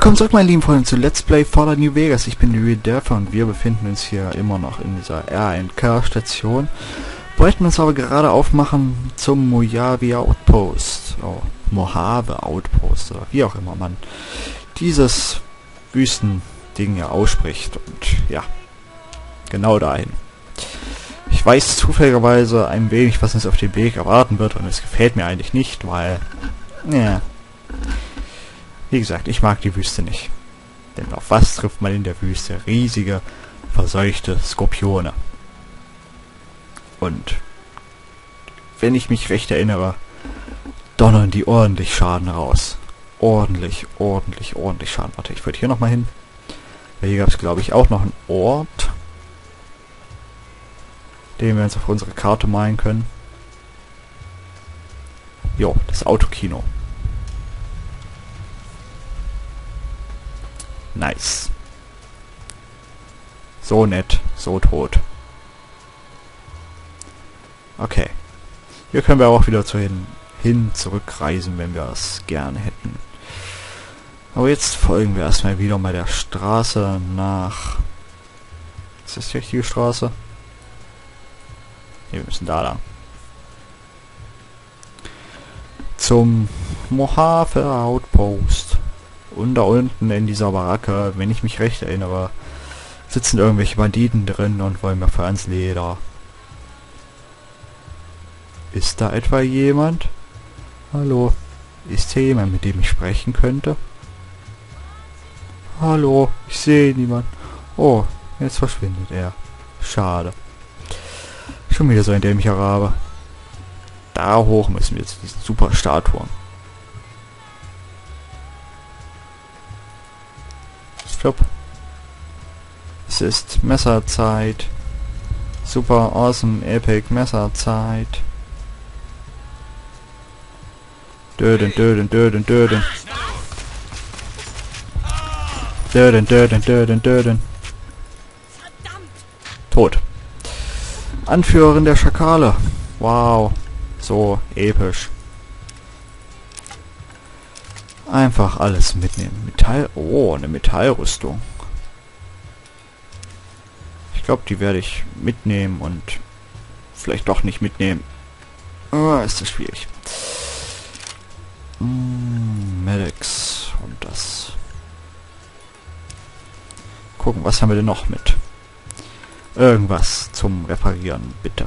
Willkommen zurück, meine lieben Freunde, zu Let's Play Fallout New Vegas. Ich bin Louis Dörfer und wir befinden uns hier immer noch in dieser RNK-Station. Wollten uns aber gerade aufmachen zum Mojave Outpost. Oh, Mojave Outpost, oder wie auch immer man dieses Wüstending ja ausspricht. Und ja, genau dahin. Ich weiß zufälligerweise ein wenig, was uns auf dem Weg erwarten wird und es gefällt mir eigentlich nicht, weil... Ja, wie gesagt, ich mag die Wüste nicht. Denn auf was trifft man in der Wüste? Riesige, verseuchte Skorpione. Und wenn ich mich recht erinnere, donnern die ordentlich Schaden raus. Ordentlich, ordentlich, ordentlich Schaden. Warte, ich würde hier nochmal hin. Hier gab es, glaube ich, auch noch einen Ort, den wir uns auf unsere Karte malen können. Jo, das Autokino. Nice. So nett, so tot. Okay. Hier können wir auch wieder zu hin, hin zurückreisen, wenn wir es gerne hätten. Aber jetzt folgen wir erstmal wieder mal der Straße nach... Ist das die richtige Straße? Ne, wir müssen da lang. Zum Mojave Outpost. Und da unten in dieser Baracke, wenn ich mich recht erinnere, sitzen irgendwelche Banditen drin und wollen mir für ans Leder. Ist da etwa jemand? Hallo? Ist hier jemand, mit dem ich sprechen könnte? Hallo? Ich sehe niemand. Oh, jetzt verschwindet er. Schade. Schon wieder so ein dämlicher Rabe. Da hoch müssen wir zu diesen super Statuen. Flop. Es ist Messerzeit. Super awesome epic Messerzeit. Döden, döden, döden, döden. Döden, döden, döden, döden. Tot. Anführerin der Schakale. Wow. So episch. Einfach alles mitnehmen. Metall... Oh, eine Metallrüstung. Ich glaube, die werde ich mitnehmen und vielleicht doch nicht mitnehmen. Oh, ist das schwierig. Mm, Medics und das. Gucken, was haben wir denn noch mit? Irgendwas zum Reparieren, bitte.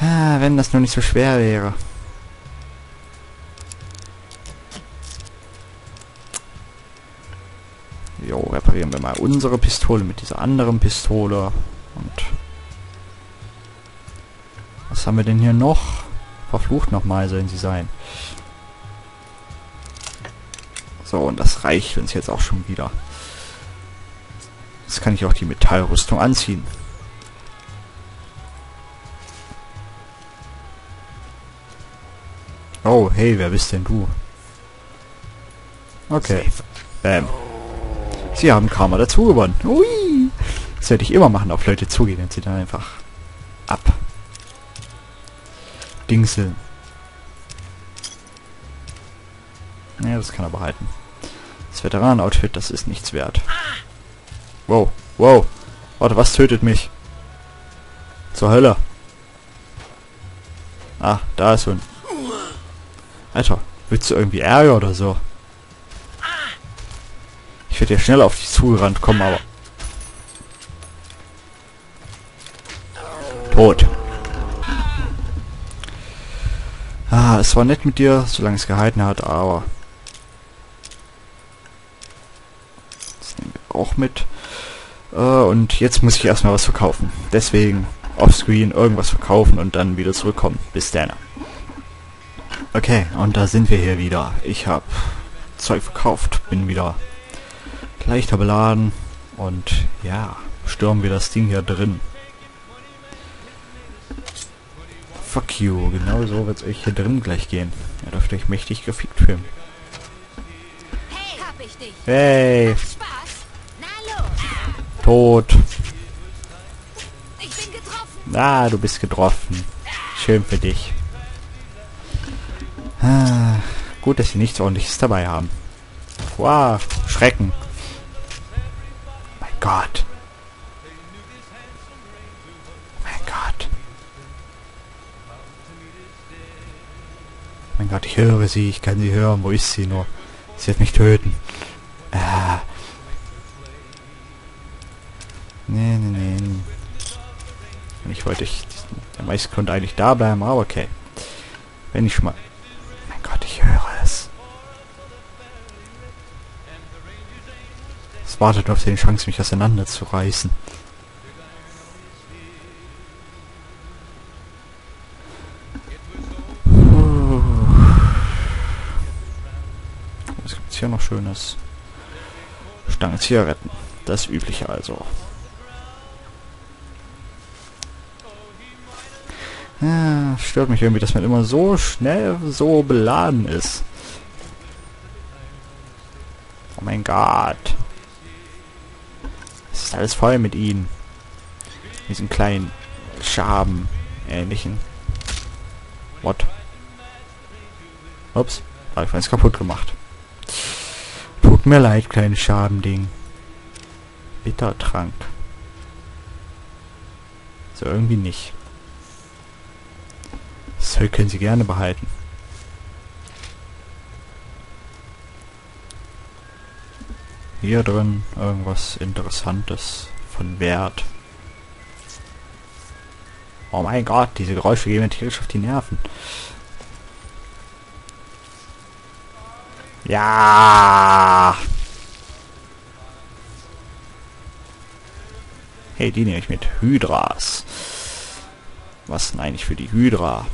Ah, wenn das nur nicht so schwer wäre. Jo, reparieren wir mal unsere Pistole mit dieser anderen Pistole. Und was haben wir denn hier noch? Verflucht nochmal sollen sie sein. So, und das reicht uns jetzt auch schon wieder. Jetzt kann ich auch die Metallrüstung anziehen. Hey, wer bist denn du? Okay. Bam. Sie haben Karma dazu gewonnen. Ui. Das werde ich immer machen, auf Leute zugehen und sie dann einfach ab. Dingseln. Ja, das kann er behalten. Das Veteranen-Outfit, das ist nichts wert. Wow, wow. Warte, was tötet mich? Zur Hölle. Ah, da ist so ein Alter, willst du irgendwie Ärger oder so? Ich werde ja schnell auf dich zugerannt kommen, aber... Tot. Ah, es war nett mit dir, solange es gehalten hat, aber... Das nehmen wir auch mit. Äh, und jetzt muss ich erstmal was verkaufen. Deswegen offscreen irgendwas verkaufen und dann wieder zurückkommen. Bis dann. Okay, und da sind wir hier wieder. Ich habe Zeug verkauft, bin wieder leichter beladen und ja, stürmen wir das Ding hier drin. Fuck you, genau so wird es euch hier drin gleich gehen. Ihr dürft euch mächtig gefickt fühlen. Hey! Tot! Ah, du bist getroffen. Schön für dich. Ah, gut, dass sie nichts ordentliches dabei haben. Wow, Schrecken. Mein Gott. Mein Gott. Mein Gott, ich höre sie, ich kann sie hören. Wo ist sie nur? Sie wird mich töten. Ah. Nee, nee, nee. Ich wollte ich... Der meiste konnte eigentlich da bleiben, aber okay. Wenn ich schon mal... wartet auf die Chance, mich auseinanderzureißen. Was gibt's hier noch Schönes? Stange Zigaretten. Das Übliche also. Ja, stört mich irgendwie, dass man immer so schnell so beladen ist. Oh mein Gott. Ist alles voll mit ihnen. Diesen kleinen Schaben ähnlichen. What? Ups, habe ich meins kaputt gemacht. Tut mir leid, kleines Schabending. Bittertrank. So irgendwie nicht. Das können Sie gerne behalten. Hier drin irgendwas Interessantes von Wert. Oh mein Gott, diese Geräusche gehen mir tierisch auf die Nerven. Ja. Hey, die nehme ich mit. Hydras. Was denn eigentlich für die Hydra?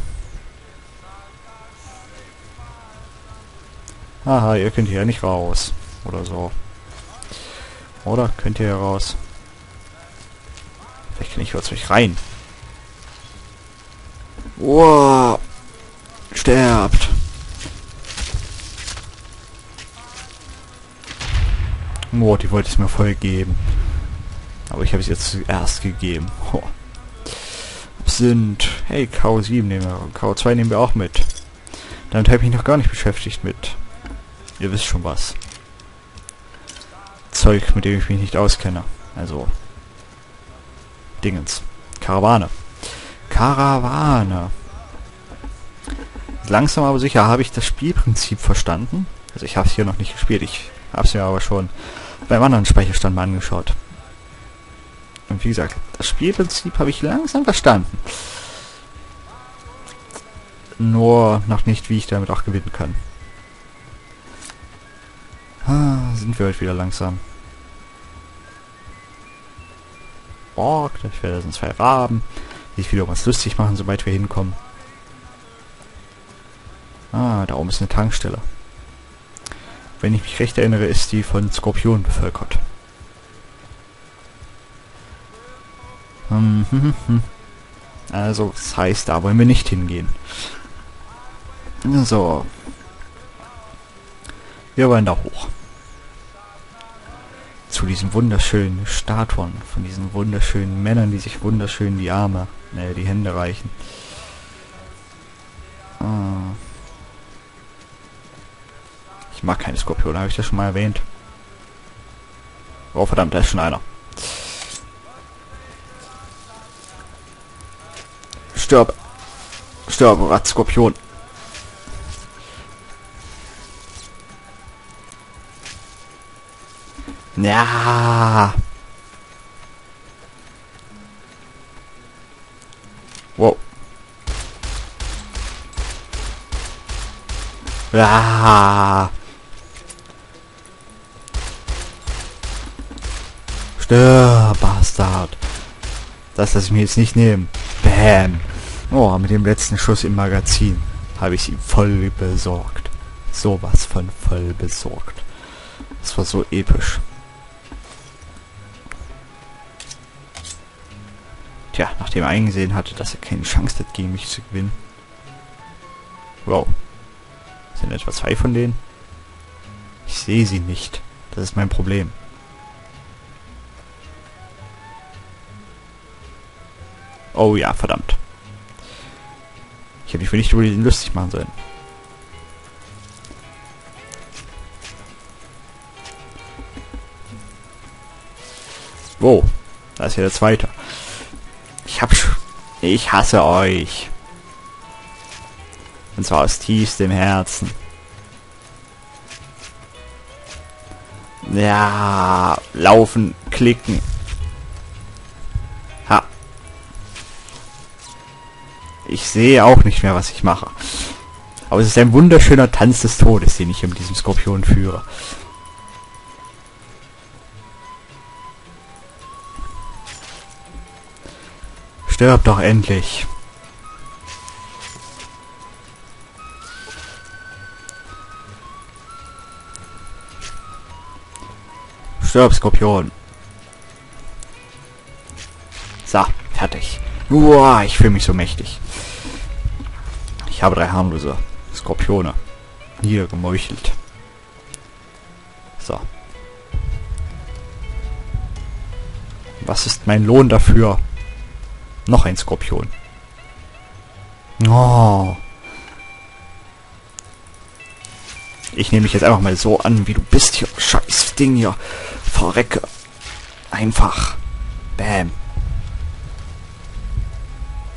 Aha, ihr könnt hier nicht raus. Oder so. Oder könnt ihr hier raus? Vielleicht kann ich kurz mich rein. Wow. Sterbt. Oh, die wollte es mir voll geben. Aber ich habe es jetzt zuerst gegeben. Oh. Sind. Hey, K7 nehmen wir. K2 nehmen wir auch mit. Damit habe ich mich noch gar nicht beschäftigt mit. Ihr wisst schon was. Zeug, mit dem ich mich nicht auskenne. Also. Dingens. Karawane. Karawane. Langsam aber sicher habe ich das Spielprinzip verstanden. Also ich habe es hier noch nicht gespielt. Ich habe es mir aber schon beim anderen Speicherstand mal angeschaut. Und wie gesagt, das Spielprinzip habe ich langsam verstanden. Nur noch nicht, wie ich damit auch gewinnen kann. Ah, sind wir heute wieder langsam. Borg, ich werde sind zwei Raben, die sich wieder was lustig machen, sobald wir hinkommen. Ah, da oben ist eine Tankstelle. Wenn ich mich recht erinnere, ist die von Skorpionen bevölkert. Hm, hm, hm, also, das heißt, da wollen wir nicht hingehen. So. Wir wollen da hoch zu diesen wunderschönen Statuen von diesen wunderschönen Männern, die sich wunderschön die Arme, äh, die Hände reichen. Ah. Ich mag keine Skorpione, habe ich das schon mal erwähnt. Oh verdammt, da ist schon einer. Stirb. Stirb, Radskorpion. Ja. Wow. Ja. Stirb, Bastard. Das lasse ich mir jetzt nicht nehmen. Bam. Oh, mit dem letzten Schuss im Magazin habe ich ihn voll besorgt. Sowas von voll besorgt. Das war so episch. Tja, nachdem er eingesehen hatte, dass er keine Chance hat, gegen mich zu gewinnen. Wow. Sind etwa zwei von denen? Ich sehe sie nicht. Das ist mein Problem. Oh ja, verdammt. Ich habe mich nicht über den lustig machen sollen. Wo? da ist ja der zweite. Ich hasse euch. Und zwar aus tiefstem Herzen. Ja, laufen, klicken. Ha. Ich sehe auch nicht mehr, was ich mache. Aber es ist ein wunderschöner Tanz des Todes, den ich mit diesem Skorpion führe. Stirb doch endlich. Stirb, Skorpion. So, fertig. Uah, ich fühle mich so mächtig. Ich habe drei harmlose Skorpione. Hier gemeuchelt. So. Was ist mein Lohn dafür? Noch ein Skorpion. Oh. Ich nehme mich jetzt einfach mal so an, wie du bist hier. Scheiß Ding hier. Verrecke. Einfach. Bam.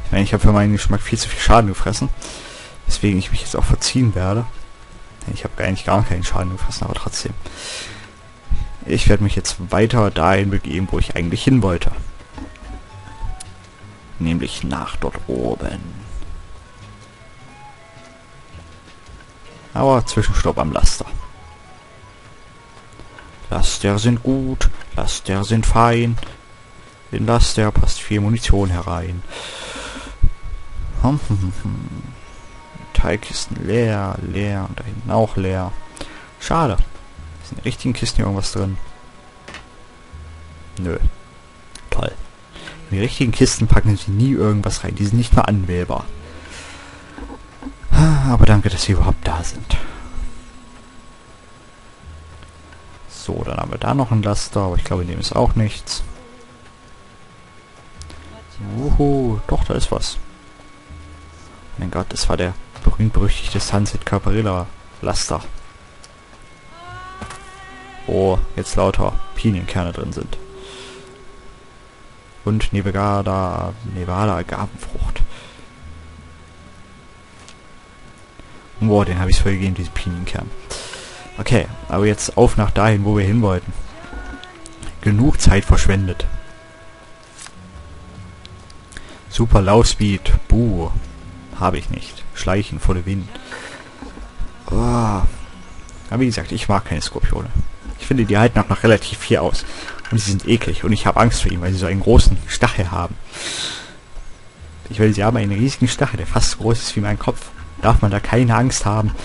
Ich meine, ich habe für meinen Geschmack viel zu viel Schaden gefressen. Weswegen ich mich jetzt auch verziehen werde. Ich habe eigentlich gar keinen Schaden gefressen, aber trotzdem. Ich werde mich jetzt weiter dahin begeben, wo ich eigentlich hin wollte. Nämlich nach dort oben. Aber Zwischenstopp am Laster. Laster sind gut, Laster sind fein. In Laster passt viel Munition herein. Teilkisten leer, leer und da hinten auch leer. Schade. Ist in den richtigen Kisten hier irgendwas drin? Nö. Toll. In die richtigen Kisten packen sie nie irgendwas rein. Die sind nicht mehr anwählbar. Aber danke, dass sie überhaupt da sind. So, dann haben wir da noch ein Laster, aber ich glaube, in dem ist auch nichts. Wuhu, doch, da ist was. Mein Gott, das war der berühmt-berüchtigte Sunset Caparilla Laster. Wo jetzt lauter Pinienkerne drin sind. Und Nevada, Nevada Agavenfrucht. Boah, den habe ich voll gegeben, diesen Pinienkern. Okay, aber jetzt auf nach dahin, wo wir hin wollten. Genug Zeit verschwendet. Super Low Speed. Buh. Habe ich nicht. Schleichen, volle Wind. Oh. Aber wie gesagt, ich mag keine Skorpione. Ich finde, die halten auch noch relativ viel aus. Und sie sind eklig. Und ich habe Angst vor ihnen, weil sie so einen großen Stachel haben. Ich will, sie haben einen riesigen Stachel, der fast so groß ist wie mein Kopf. Darf man da keine Angst haben.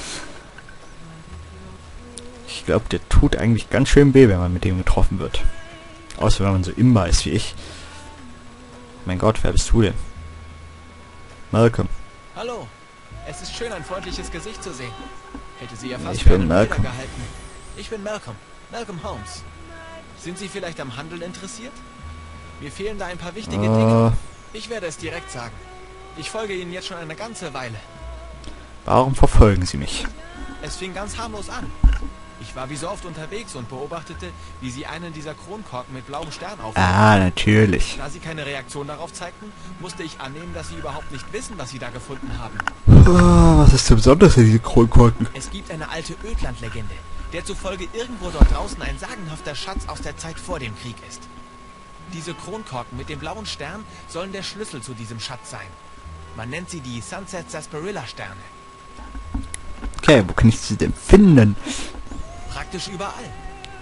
Ich glaube, der tut eigentlich ganz schön weh, wenn man mit dem getroffen wird. Außer wenn man so imbar ist wie ich. Mein Gott, wer bist du denn? Malcolm. Hallo. Es ist schön, ein freundliches Gesicht zu sehen. Hätte sie ja fast Ich bin Malcolm. Ich bin Malcolm. Malcolm Holmes. Sind Sie vielleicht am Handel interessiert? Mir fehlen da ein paar wichtige Dinge. Äh, Ich werde es direkt sagen. Ich folge Ihnen jetzt schon eine ganze Weile. warum verfolgen sie mich? Es fing ganz harmlos an. Ich war wie so oft unterwegs und beobachtete, wie Sie einen dieser Kronkorken mit blauem Stern aufnehmen. Ah, natürlich. Da Sie keine Reaktion darauf zeigten, musste ich annehmen, dass Sie überhaupt nicht wissen, was Sie da gefunden haben. Ah, was ist so besonders an diese Kronkorken? Es gibt eine alte Ödland-Legende, der zufolge irgendwo dort draußen ein sagenhafter Schatz aus der Zeit vor dem Krieg ist. Diese Kronkorken mit dem blauen Stern sollen der Schlüssel zu diesem Schatz sein. Man nennt sie die Sunset Sarsaparilla-Sterne. Okay, wo kann ich sie denn finden? Praktisch überall.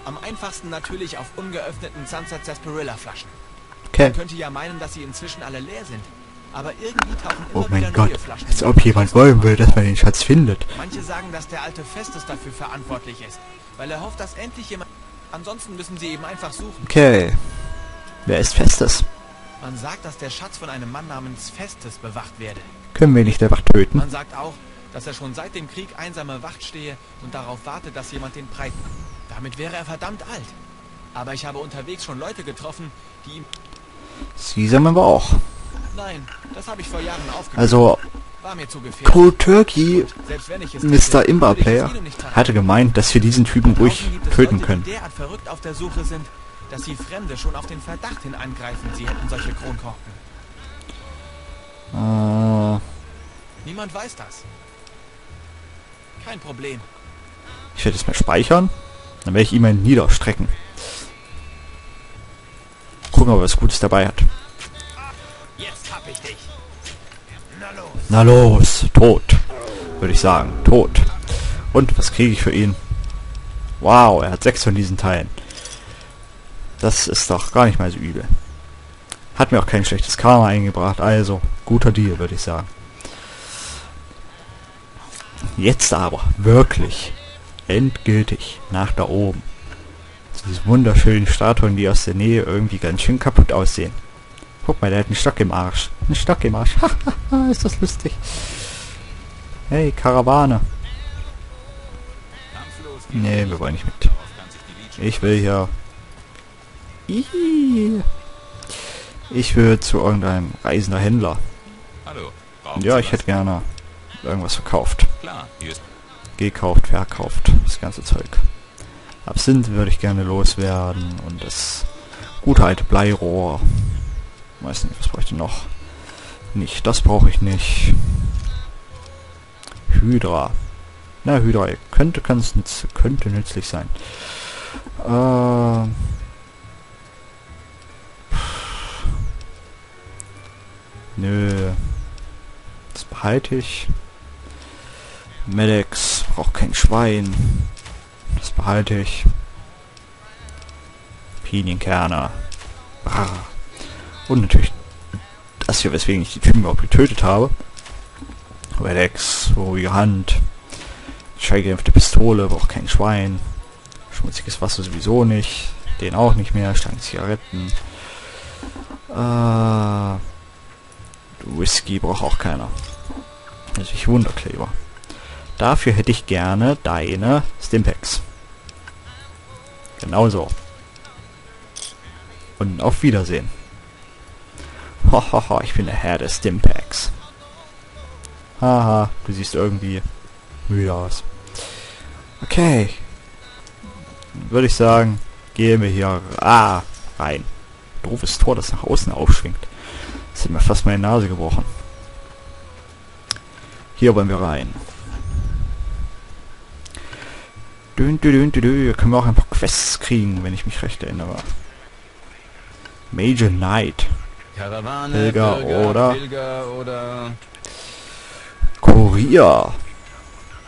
Am einfachsten natürlich auf ungeöffneten Sunset Sarsaparilla-Flaschen. Okay. Man könnte ja meinen, dass sie inzwischen alle leer sind. Aber irgendwie tauchen Oh immer mein wieder Gott, neue Flaschen. als ob jemand wollen will, dass man den Schatz findet. Manche sagen, dass der alte Festes dafür verantwortlich ist, weil er hofft, dass endlich jemand... Ansonsten müssen sie eben einfach suchen. Okay. Wer ist Festes? Man sagt, dass der Schatz von einem Mann namens Festes bewacht werde. Können wir nicht einfach töten? Man sagt auch, dass er schon seit dem Krieg einsame Wacht stehe und darauf warte, dass jemand den Breit... Damit wäre er verdammt alt. Aber ich habe unterwegs schon Leute getroffen, die ihm... Sie sammeln wir auch. Nein, das habe ich vor Jahren aufgegeben. Also. Cold Turkey, Mr. Imba Player, hatte gemeint, dass wir diesen Typen ruhig töten können. Derart verrückt auf der Suche sind, dass sie Fremde schon auf den Verdacht hin angreifen, sie hätten solche Kronkorken. Äh, Niemand weiß das. Kein Problem. ich werde es mir speichern. Dann werde ich ihn mal niederstrecken. Gucken, ob er was Gutes dabei hat. Na los. Na los, tot. Würde ich sagen, tot. Und was kriege ich für ihn? Wow, er hat sechs von diesen Teilen. Das ist doch gar nicht mal so übel. Hat mir auch kein schlechtes Karma eingebracht, also guter Deal, würde ich sagen. Jetzt aber, wirklich, endgültig, nach da oben. Zu diesen wunderschönen Statuen, die aus der Nähe irgendwie ganz schön kaputt aussehen. Guck mal, der hat einen Stock im Arsch. Einen Stock im Arsch. Ist das lustig. Hey, Karawane. Nee, wir wollen nicht mit. Ich will hier... Ich will zu irgendeinem reisender Händler. Hallo. Ja, ich hätte gerne irgendwas verkauft. Klar, Gekauft, verkauft, das ganze Zeug. Absinth würde ich gerne loswerden und das gute alte Bleirohr. Weiß nicht, was bräuchte ich noch? Nicht, das brauche ich nicht. Hydra. Na, Hydra, könnte, kann's könnte nützlich sein. Äh, Nö. Das behalte ich. Medex braucht kein Schwein. Das behalte ich. Pinienkerne. Brrr. Und natürlich das hier, weswegen ich die Typen überhaupt getötet habe. Medex, ruhige Hand. Schallgedämpfte Pistole, braucht kein Schwein. Schmutziges Wasser sowieso nicht. Den auch nicht mehr. Stangen Zigaretten. Äh, Whisky braucht auch keiner. Natürlich Wunderkleber. Dafür hätte ich gerne deine Stimpaks. Genauso. Und auf Wiedersehen. Hahaha, ich bin der Herr des Stimpaks. Haha, du siehst irgendwie müde aus. Okay. Würde ich sagen, gehen wir hier ah, rein. Doofes Tor, das nach außen aufschwingt. Das hat mir fast meine Nase gebrochen. Hier wollen wir rein. Dün, dün, dün, dün, können wir auch ein paar Quests kriegen, wenn ich mich recht erinnere. Major Knight. Karawane, Pilger Bürger, oder- Pilger oder... Kurier.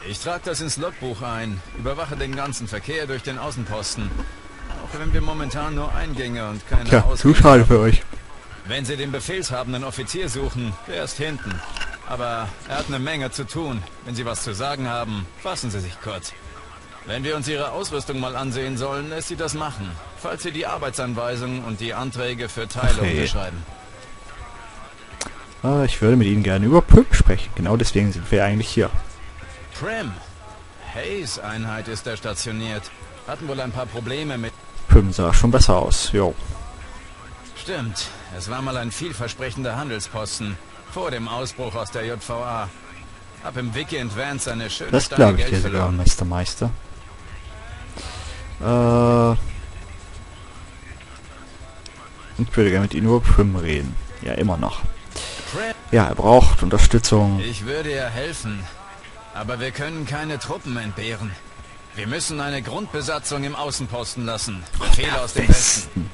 Ich trage das ins Logbuch ein. Überwache den ganzen Verkehr durch den Außenposten. Auch wenn wir momentan nur Eingänge und keine Tja, zu Ausgänge schade haben. für euch. Wenn Sie den befehlshabenden Offizier suchen, der ist hinten. Aber er hat eine Menge zu tun. Wenn Sie was zu sagen haben, fassen Sie sich kurz. Wenn wir uns Ihre Ausrüstung mal ansehen sollen, lässt Sie das machen. Falls Sie die Arbeitsanweisungen und die Anträge für Teile hey. Äh, ich würde mit Ihnen gerne über Prim sprechen. Genau deswegen sind wir eigentlich hier. Prim. Hayes Einheit ist da stationiert. Hatten wohl ein paar Probleme mit... Prim sah schon besser aus. Jo. Stimmt. Es war mal ein vielversprechender Handelsposten. Vor dem Ausbruch aus der JVA. Hab im Wiki Advance eine schöne Das glaube ich Geld dir sogar. Meister Meister. Äh. Ich würde gerne mit Ihnen über Prim reden. Ja, immer noch. Ja, er braucht Unterstützung. Ich würde ihr helfen. Aber wir können keine Truppen entbehren. Wir müssen eine Grundbesatzung im Außenposten lassen. Befehle aus dem Westen.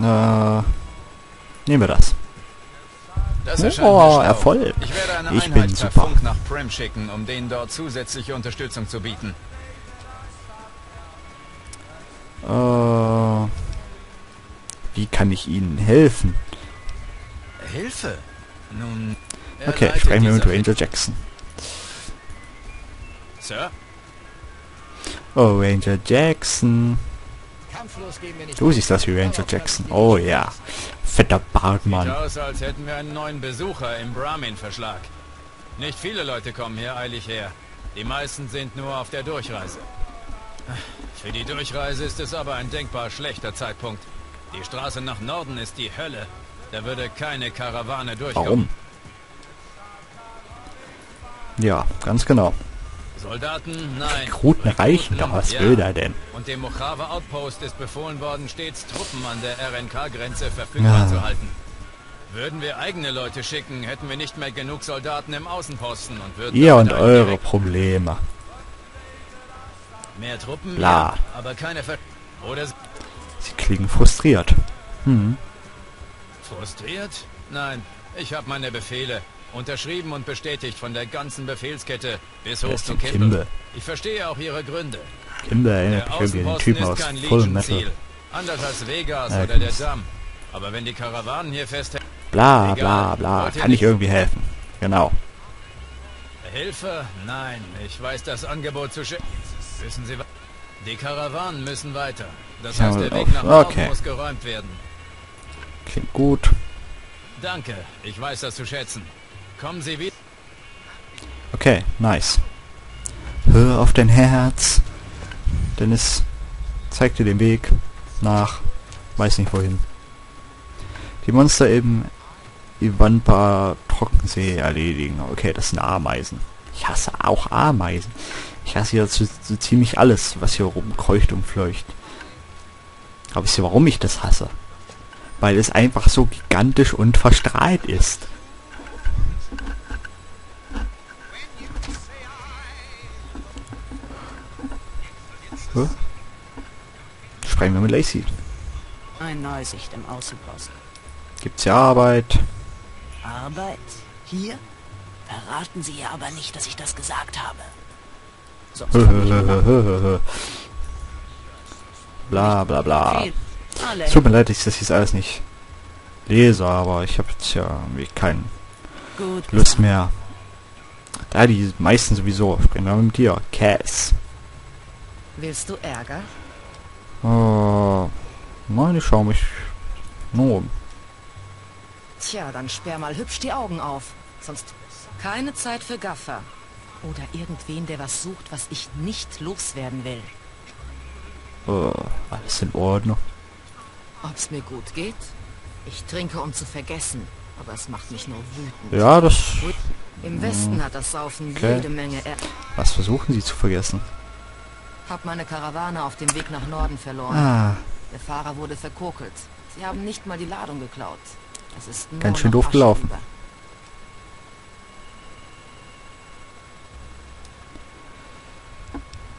Äh. Nehmen wir das. Das erscheint Oh. Erfolg. Ich werde eine Ich Einheit bin per super. Funk nach Prim schicken, um denen dort zusätzliche Unterstützung zu bieten. Äh. Wie kann ich Ihnen helfen? Hilfe? Nun... er Okay, leitet sprechen wir mit Ranger Jackson. Sir? Oh, Ranger Jackson. Du siehst aus wie Ranger Jackson. Oh ja. Fetter Sieht Bartmann. aus, als hätten wir einen neuen Besucher im Brahmin-Verschlag. Nicht viele Leute kommen hier eilig her. Die meisten sind nur auf der Durchreise. Für die Durchreise ist es aber ein denkbar schlechter Zeitpunkt. Die Straße nach Norden ist die Hölle. Da würde keine Karawane durchkommen. Warum? Ja, ganz genau. Soldaten, nein. Rekruten reichen doch, was Ja. will der denn? Und dem Mojave Outpost ist befohlen worden, stets Truppen an der RNK-Grenze verfügbar Ja. zu halten. Würden wir eigene Leute schicken, hätten wir nicht mehr genug Soldaten im Außenposten und würden Ihr und eure direkt- Probleme. mehr Truppen, Bla. ja, aber keine Ver oder Sie klingen frustriert. Hm. Frustriert? Nein, ich habe meine Befehle unterschrieben und bestätigt von der ganzen Befehlskette bis hoch zu Kimball. Kimball? Ich verstehe auch ihre Gründe. Kimball erinnert Der mich irgendwie an den Typen aus Full Metal. Anders als Vegas Ja, oder der. Damm. Aber wenn die Karawanen hier festhängen... Bla bla bla. Kann ich irgendwie helfen? Genau. Hilfe? Nein, ich weiß das Angebot zu schätzen. Wissen Sie was? Die Karawanen müssen weiter. Das heißt, der auf. Weg nach Norden Okay. muss geräumt werden. Klingt gut. Danke, ich weiß das zu schätzen. Kommen Sie wieder. Okay, nice. Hör auf dein Herz. Denn es zeigt dir den Weg nach, weiß nicht wohin. Die Monster im Ivanpa Trockensee erledigen. Okay, das sind Ameisen. Ich hasse auch Ameisen. Ich hasse hier so, so ziemlich alles, was hier rumkreucht und fleucht. Aber wisst ihr, warum ich das hasse? Weil es einfach so gigantisch und verstrahlt ist. Hä? Sprechen wir mit Lacey. Ein Neusicht im Außenposten. Gibt's ja Arbeit. Arbeit? Hier? Verraten Sie ihr aber nicht, dass ich das gesagt habe. Sonst bla bla bla. Es tut mir leid, dass ich das jetzt alles nicht lese, aber ich habe jetzt ja irgendwie keine gut Lust mehr. Da die meisten sowieso. Sprechen wir mit dir. Cass. Willst du Ärger? Äh, nein, ich schau mich nur um. Tja, dann sperr mal hübsch die Augen auf. Sonst keine Zeit für Gaffer. Oder irgendwen, der was sucht, was ich nicht loswerden will. Äh, alles in Ordnung. Ob's mir gut geht? Ich trinke, um zu vergessen. Aber es macht mich nur wütend. Ja, das... Im Westen hat das Saufen Okay. jede Menge Ärger. Was versuchen sie zu vergessen? Hab meine Karawane auf dem Weg nach Norden verloren. Ah, Der Fahrer wurde verkokelt. Sie haben nicht mal die Ladung geklaut. Es ist nur Ganz schön doof gelaufen. über.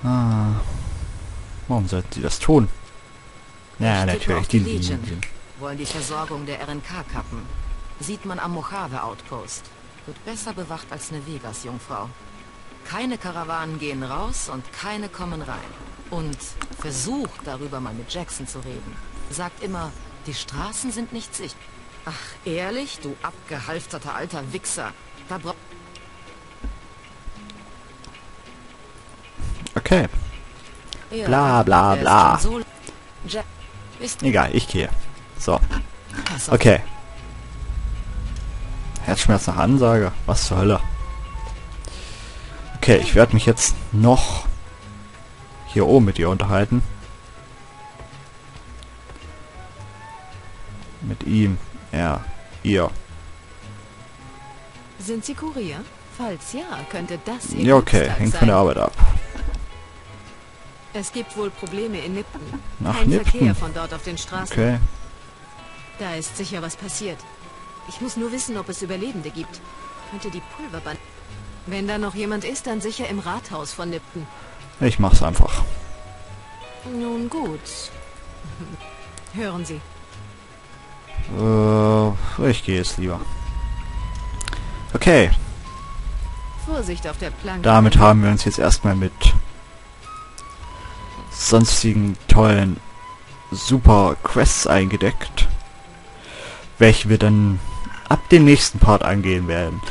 ah. Warum sollten sie das tun? Ja, natürlich, die die Legion. Legion. Wollen die Versorgung der RNK kappen. Sieht man am Mojave Outpost. Wird besser bewacht als eine Vegas-Jungfrau. Keine Karawanen gehen raus und keine kommen rein. Und versucht darüber mal mit Jackson zu reden. Sagt immer, die Straßen sind nicht sichtbar. Ach, ehrlich, du abgehalfterter alter Wichser. Da bra Okay, Ja, Bla, bla, bla. Jack ist egal, ich gehe. So, auf. okay. Herzschmerz nach Ansage? Was zur Hölle? Okay, ich werde mich jetzt noch hier oben mit ihr unterhalten. Mit ihm, er, ihr. Sind Sie Kurier? Falls ja, könnte das Ihr Ja, okay, hängt von der. Arbeit ab. Es gibt wohl Probleme in Nippon. Nach Kein Nippon? Verkehr von dort auf den Straßen. Okay. Da ist sicher was passiert. Ich muss nur wissen, ob es Überlebende gibt. Könnte die Pulverband... Wenn da noch jemand ist, dann sicher im Rathaus von Nippon. Ich mach's einfach. Nun gut. Hören Sie, Äh, ich gehe jetzt lieber. Okay, Vorsicht auf der Planke. damit haben wir uns jetzt erstmal mit sonstigen tollen super Quests eingedeckt, welche wir dann ab dem nächsten Part angehen werden.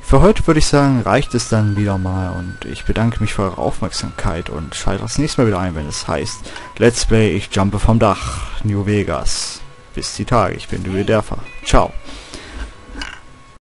Für heute würde ich sagen, reicht es dann wieder mal und ich bedanke mich für eure Aufmerksamkeit und schalte das nächste Mal wieder ein, wenn es heißt Let's Play Ich jumpe vom Dach, New Vegas. Bis die Tage, ich bin Derfer. Ciao.